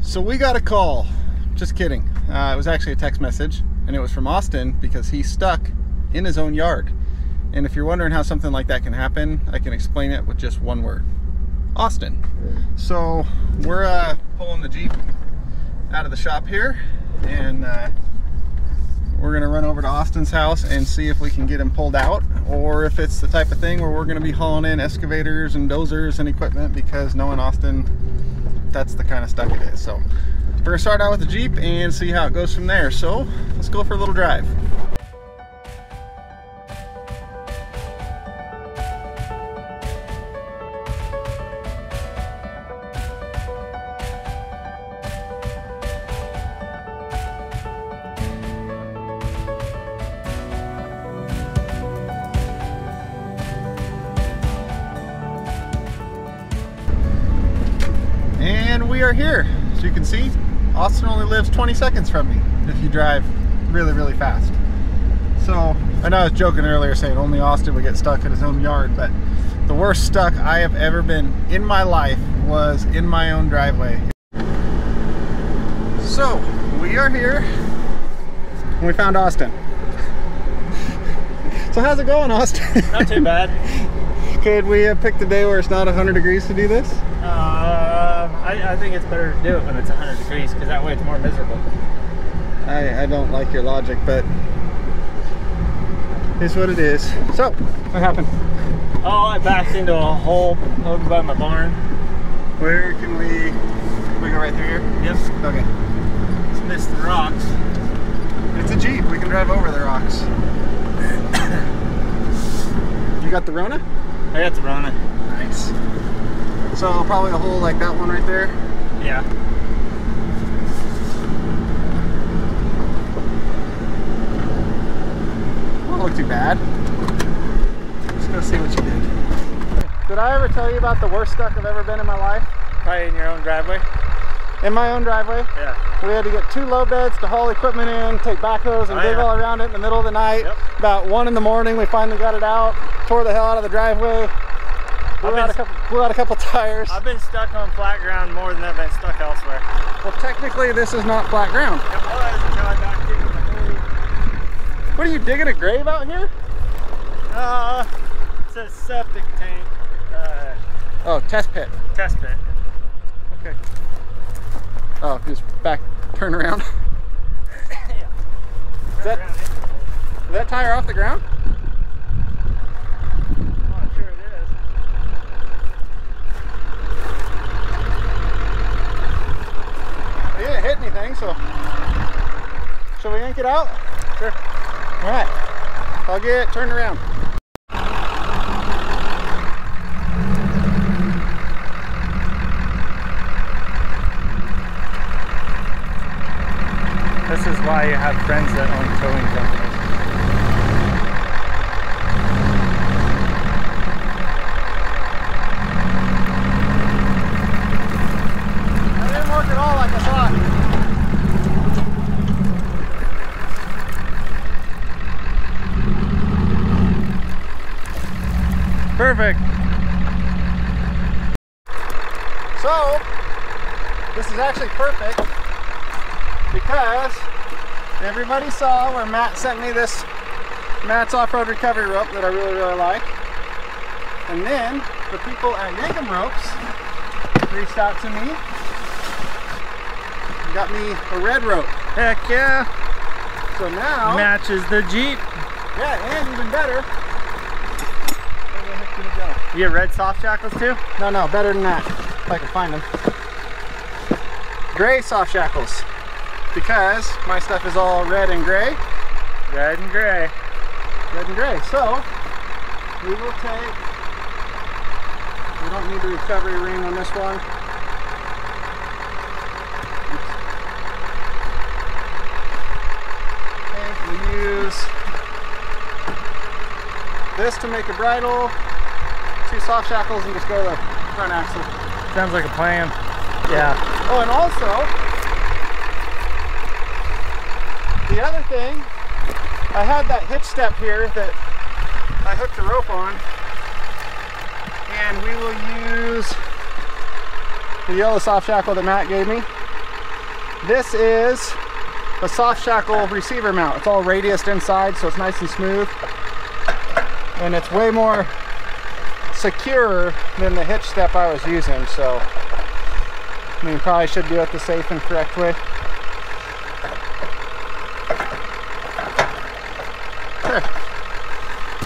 So we got a call. Just kidding. Uh, it was actually a text message, and it was from Austin because he's stuck in his own yard. And if you're wondering how something like that can happen, I can explain it with just one word Austin. So we're uh, pulling the Jeep out of the shop here, and uh, we're gonna run over to Austin's house and see if we can get him pulled out, or if it's the type of thing where we're gonna be hauling in excavators and dozers and equipment because knowing Austin, that's the kind of stuff it is. So we're gonna start out with the Jeep and see how it goes from there. So let's go for a little drive. And we are here. As you can see, Austin only lives 20 seconds from me if you drive really, really fast. So, I know I was joking earlier saying only Austin would get stuck in his own yard, but the worst stuck I have ever been in my life was in my own driveway. So, we are here and we found Austin. so how's it going, Austin? Not too bad. Could we have picked a day where it's not 100 degrees to do this? Uh, I, I think it's better to do it when it's 100 degrees because that way it's more miserable. I, I don't like your logic, but it's what it is. So, what happened? Oh, I backed into a hole over by my barn. Where can we, can we go right through here? Yep. Okay. Just missed the rocks. It's a Jeep. We can drive over the rocks. you got the Rona? I got the Rona. Nice. So probably a hole like that one right there. Yeah. Won't look too bad. Let's go see what you did. Did I ever tell you about the worst stuck I've ever been in my life? Probably in your own driveway. In my own driveway? Yeah. We had to get two low beds to haul equipment in, take backhoes and Oh, dig yeah. all around it in the middle of the night. Yep. About one in the morning, we finally got it out, tore the hell out of the driveway, blew, out a, couple, blew out a couple tires. I've been stuck on flat ground more than I've been stuck elsewhere. Well, technically, this is not flat ground. It was until I backed into the hole. What are you digging a grave out here? Uh, it's a septic tank uh, Oh, test pit. test pit. Okay. Oh, just back, turn around. yeah. Is that, Around into the hole. is that tire off the ground? Oh, I'm sure it is. It didn't hit anything, so. Shall we yank it out? Sure. All right. I'll get it turned around. This is why you have friends that own towing companies. That didn't work at all like I thought. Perfect. So, this is actually perfect because everybody saw where Matt sent me this Matt's off-road recovery rope that I really, really like. And then the people at Yankum Ropes reached out to me and got me a red rope. Heck yeah. So now, Matches the Jeep. yeah, and even better, where the heck did it go? You get red soft shackles too? No, no, better than that. If I can find them. Gray soft shackles. Because my stuff is all red and gray. Red and gray. Red and gray. So, we will take, we don't need the recovery ring on this one. Okay, we use this to make a bridle, two soft shackles, and just go to the front axle. Sounds like a plan. Yeah. Oh, and also, the other thing, I had that hitch step here that I hooked the rope on, and we will use the yellow soft shackle that Matt gave me This is a soft shackle receiver mount. It's all radiused inside, so it's nice and smooth. And it's way more secure than the hitch step I was using, so I mean, probably should do it the safe and correct way.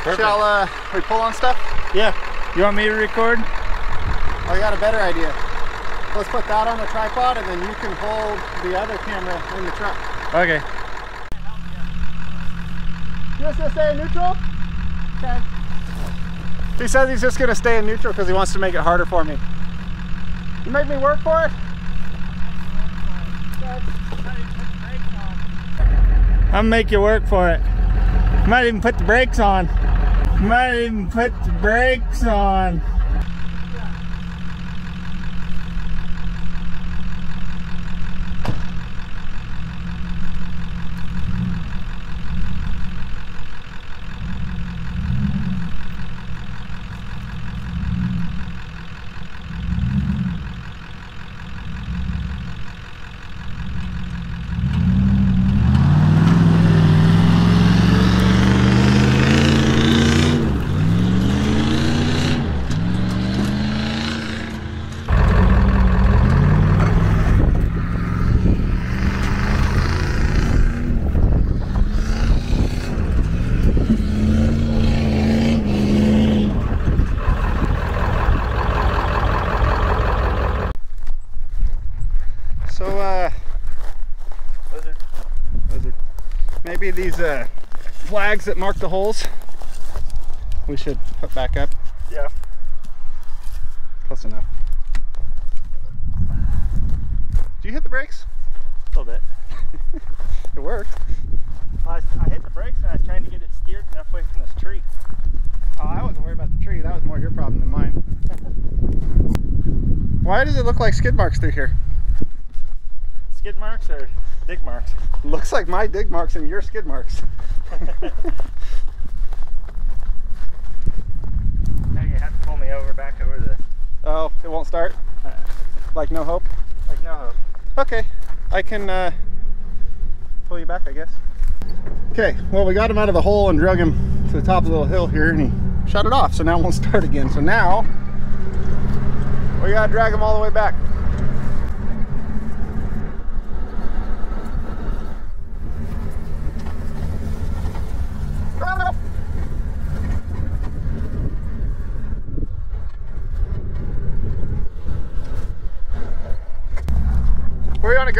There. Shall uh, we pull on stuff? Yeah. You want me to record? I got a better idea. Let's put that on the tripod and then you can hold the other camera in the truck. Okay. Just gonna stay in neutral? Okay. He says he's just gonna stay in neutral because he wants to make it harder for me. You make me work for it? I'll make you work for it. Might even put the brakes on. Might even put the brakes on. So, uh, lizard. maybe these uh, flags that mark the holes we should put back up. Yeah. Close enough. Did you hit the brakes? A little bit. It worked. I, I hit the brakes and I was trying to get it steered enough away from this tree. Oh, I wasn't worried about the tree. That was more your problem than mine. Why does it look like skid marks through here? Skid marks or dig marks? Looks like my dig marks and your skid marks. Now you have to pull me over back over the Oh, it won't start? uh, Like no hope? like no hope. Okay, I can uh, pull you back, I guess. Okay, well, we got him out of the hole and drug him to the top of the little hill here, and he shut it off, so now it won't start again. So now we gotta drag him all the way back.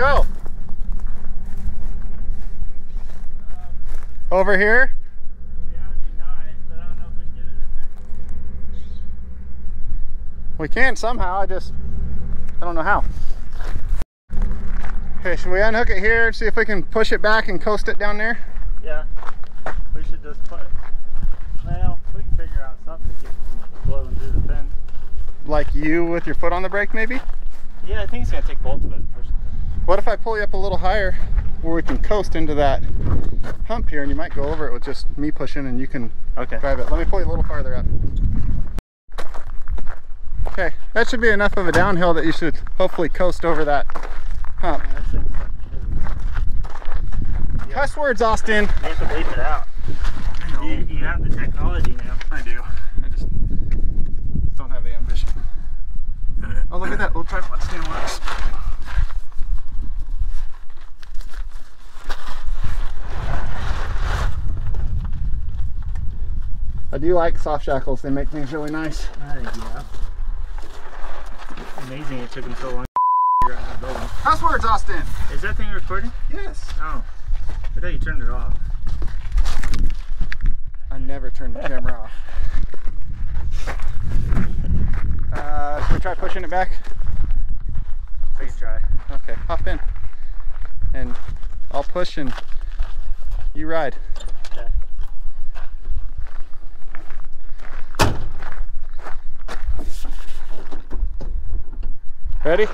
Where you want to go? Over here? Yeah, nice, but I don't know if we can get it in there. We can somehow, I just, I don't know how. Okay, should we unhook it here and see if we can push it back and coast it down there? Yeah. We should just put. Well, we can figure out something to keep blowing through the fence. Like you with your foot on the brake maybe? Yeah, I think it's gonna take both of us. To push it. What if I pull you up a little higher where we can coast into that hump here and you might go over it with just me pushing and you can Okay. drive it. Let me pull you a little farther up. Okay, that should be enough of a downhill that you should hopefully coast over that hump. Yeah, this thing's fucking heavy. Yeah. Cuss words, Austin. You have to bleep it out. You, you have the technology now. I do. I just don't have the ambition. Oh, look at that little tripod stand works. Do like soft shackles. They make things really nice. Uh, yeah. Amazing it took him so long to out how to build them. Cuss words, Austin. Is that thing recording? Yes. Oh. I thought you turned it off. I never turn the camera off. Uh, should we try pushing it back? We can try. Okay, hop in. And I'll push and you ride. Ready?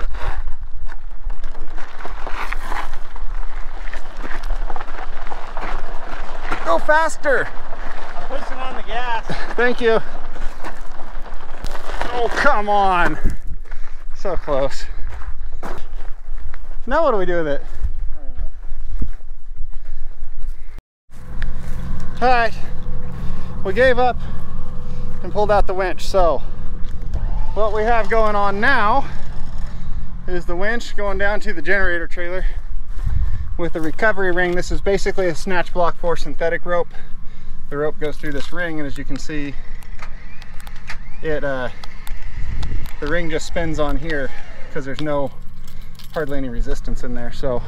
Go faster! I'm pushing on the gas. Thank you. Oh, come on. So close. Now what do we do with it? All right, we gave up and pulled out the winch. So what we have going on now is the winch going down to the generator trailer with the recovery ring. This is basically a snatch block for synthetic rope. The rope goes through this ring and as you can see, it uh, the ring just spins on here because there's no hardly any resistance in there. So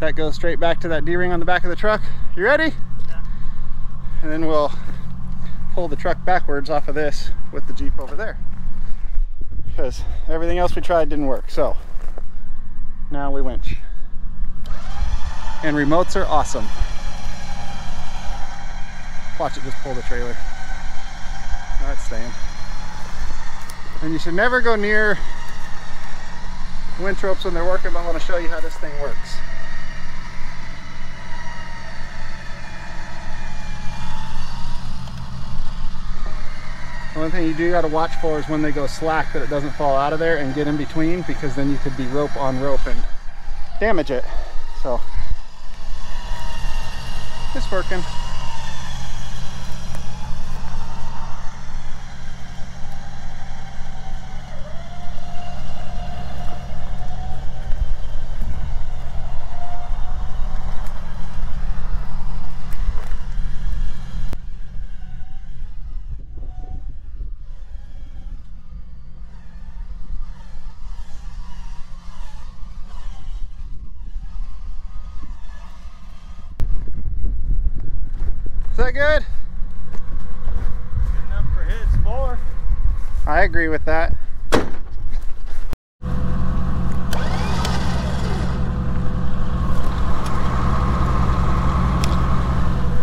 that goes straight back to that D-ring on the back of the truck. You ready? Yeah. And then we'll pull the truck backwards off of this with the Jeep over there. Because everything else we tried didn't work. So now we winch. And remotes are awesome. Watch it just pull the trailer. That's staying. And you should never go near winch ropes when they're working, but I want to show you how this thing works. One thing you do got to watch for is when they go slack that it doesn't fall out of there and get in between because then you could be rope on rope and damage it. So, it's working. That good? Good enough for his floor. I agree with that.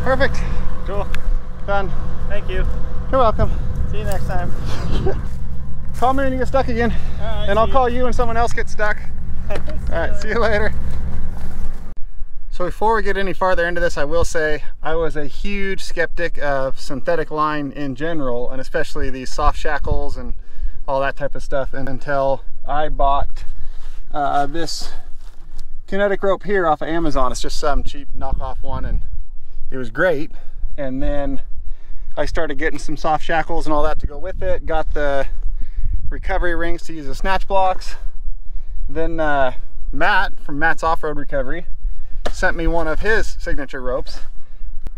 Perfect. Cool. Done. Thank you. You're welcome. See you next time. Call me when you get stuck again. And I'll see call you when someone else gets stuck. All right, see you later. So before we get any farther into this, I will say I was a huge skeptic of synthetic line in general, and especially these soft shackles and all that type of stuff, and until I bought uh, this kinetic rope here off of Amazon. It's just some cheap knockoff one, and it was great. And then I started getting some soft shackles and all that to go with it. Got the recovery rings to use as snatch blocks. Then uh, Matt from Matt's Off-Road Recovery sent me one of his signature ropes.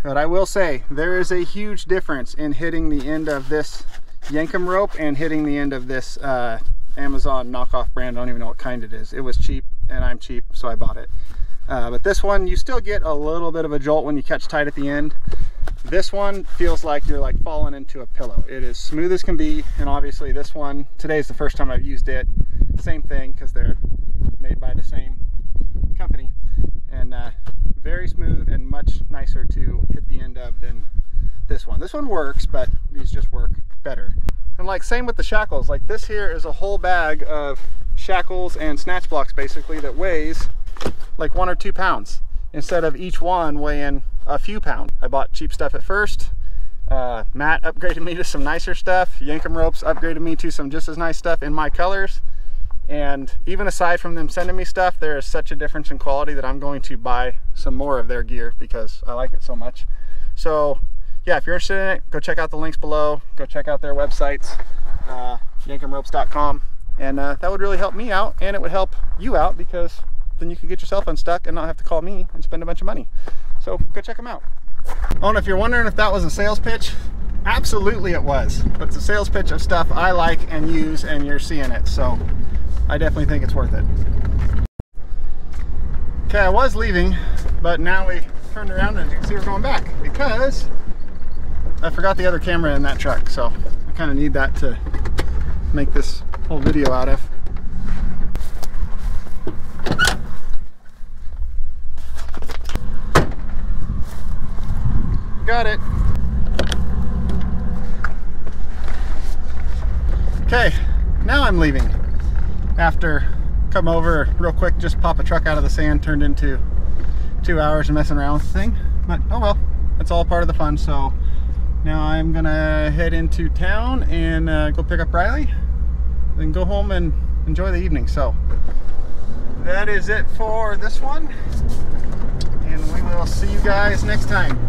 But I will say, there is a huge difference in hitting the end of this Yankum rope and hitting the end of this uh, Amazon knockoff brand. I don't even know what kind it is. It was cheap and I'm cheap, so I bought it. Uh, but this one, you still get a little bit of a jolt when you catch tight at the end. This one feels like you're like falling into a pillow. It is smooth as can be, and obviously this one, today is the first time I've used it. Same thing, because they're made by the same company. And uh, very smooth and much nicer to hit the end of than this one. This one works, but these just work better. And like same with the shackles, like this here is a whole bag of shackles and snatch blocks basically that weighs like one or two pounds instead of each one weighing a few pounds. I bought cheap stuff at first. Uh, Matt upgraded me to some nicer stuff. Yankum Ropes upgraded me to some just as nice stuff in my colors. And even aside from them sending me stuff, there is such a difference in quality that I'm going to buy some more of their gear because I like it so much. So yeah, if you're interested in it, go check out the links below. Go check out their websites, uh, yankumropes.com. And uh, that would really help me out and it would help you out because then you can get yourself unstuck and not have to call me and spend a bunch of money. So go check them out. Oh, and if you're wondering if that was a sales pitch, absolutely it was. But it's a sales pitch of stuff I like and use and you're seeing it. So I definitely think it's worth it. Okay, I was leaving, but now we turned around and you can see we're going back because I forgot the other camera in that truck. So I kind of need that to make this whole video out of. Got it. Okay, now I'm leaving. After come over real quick, just pop a truck out of the sand, turned into two hours of messing around with the thing. But oh well, it's all part of the fun. So now I'm gonna head into town and uh, go pick up Riley, then go home and enjoy the evening. So that is it for this one. And we will see you guys next time.